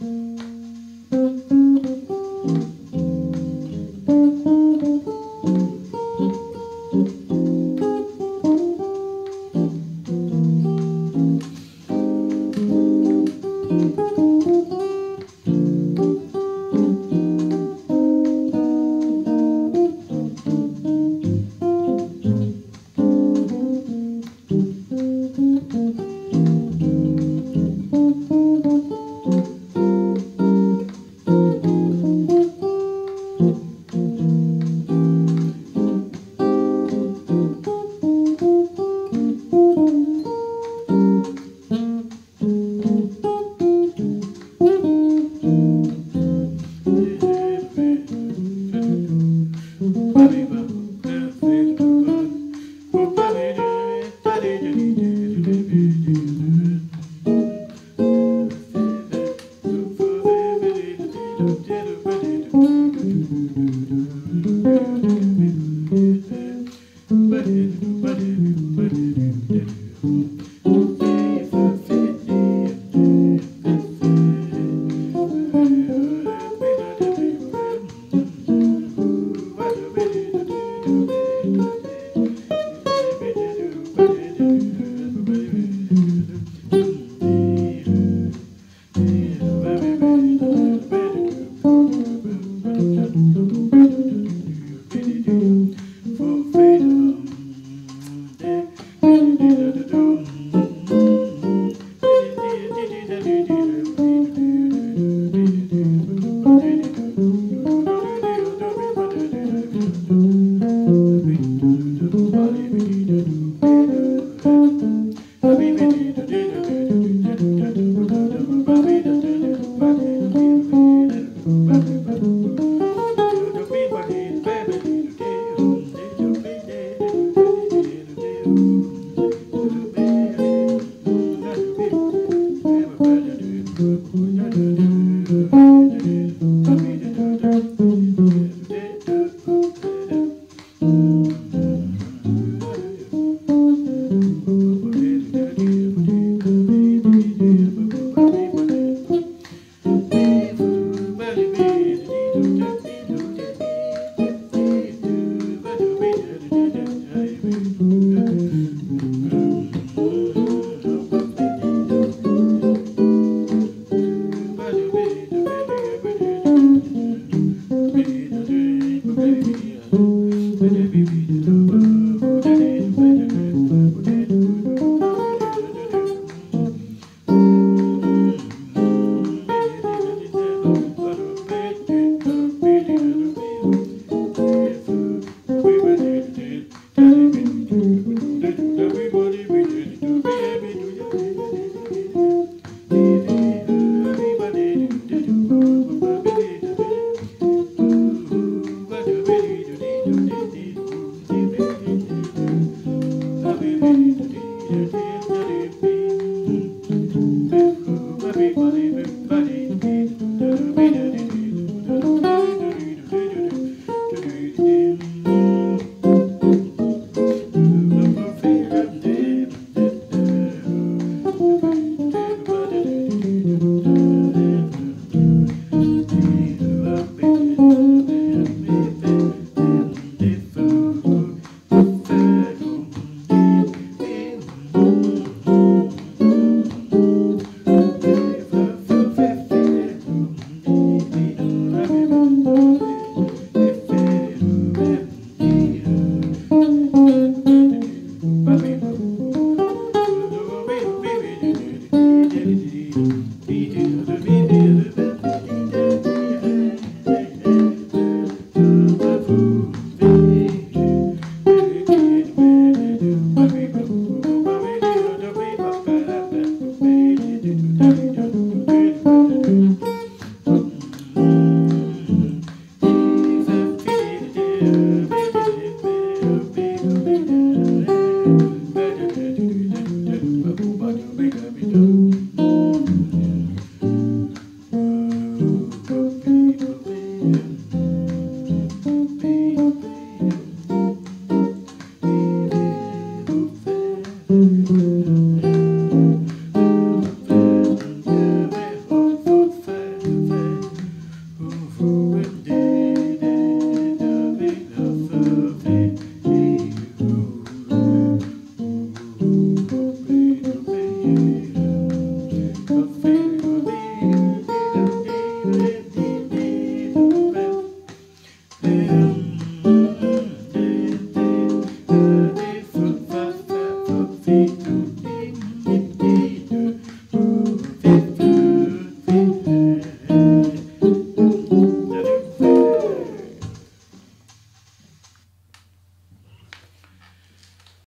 Música Oh, yeah, Deus.